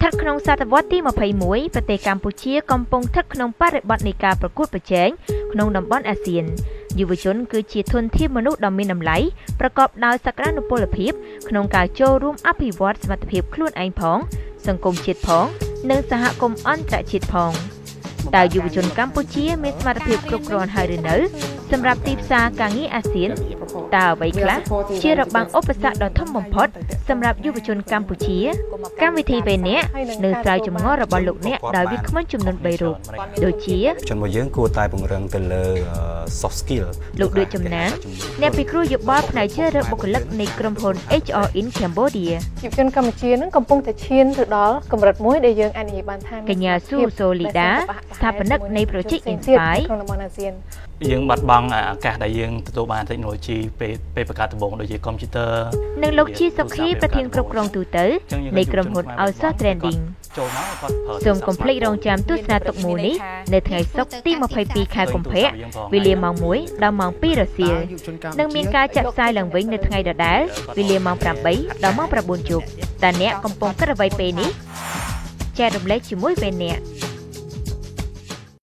ស្ថិតក្នុងសតវត្សទី21ប្រទេសកម្ពុជាកំពុងស្ថិតក្នុងបរិបទនៃការប្រកួតប្រជែងក្នុងតំបន់អាស៊ានយុវជនគឺជាធនធានមនុស្សដ៏មានតម្លៃប្រកបដោយសក្តានុពលភាពក្នុងការចូលរួមអភិវឌ្ឍសមត្ថភាពខ្លួនឯងផង សង្គមជាតិផង និងសហគមន៍អន្តរជាតិផងតើយុវជនកម្ពុជាមានសមត្ថភាពគ្រប់គ្រាន់ហើយឬនៅ សម្រាប់ទីផ្សារការងារអាស៊ាន តើអ្វីខ្លះជារបាំងឧបសគ្គដ៏ធំបំផុតសម្រាប់យុវជនកម្ពុជា កម្មវិធីពេលនេះនៅស្រាវចម្ងល់របស់លោកអ្នកដោយវាគ្មិនចំនួន3រូបដូចជាជនរបស់យើងគួរតែពង្រឹងទៅលើ soft skill លោកដូចចំណានអ្នកពិគ្រោះយោបល់ផ្នែកជ្រើសរើសបុគ្គលិកនៃក្រុមហ៊ុន HR in Cambodia យុវជនកម្ពុជានឹងកំពុងតែឈានទៅដល់កម្រិតមួយដែលយើងអាចនិយាយបានថាកញ្ញាស៊ូសូលីដាស្ថាបនិកនៃ Project Inspire ក្នុងតំបន់អាស៊ានយើងបាត់បង់ឱកាសដែលយើងទទួលបាន technology ពេលពេលបង្កើតដំបូងដូចជាកុំព្យូទ័រនិងលោកជីសុខីប្រធានគ្រប់គ្រងទូទៅនៃក្រុមហ៊ុន Alsa Trending ចូលមកគាត់ប្រើសូមកុំភ្លេចរងចាំទស្សនាទុកមួយនេះនៅថ្ងៃសុក្រទី22ខែកុម្ភៈវេលាម៉ោង1ដល់ម៉ោង2រសៀលនិងមានការចាក់ផ្សាយឡើងវិញនៅថ្ងៃដដែលវេលាម៉ោង8ដល់ម៉ោង9យប់តើអ្នកកំពុងគិតអ្វីពេលនេះចែករំលែកជាមួយពេលអ្នក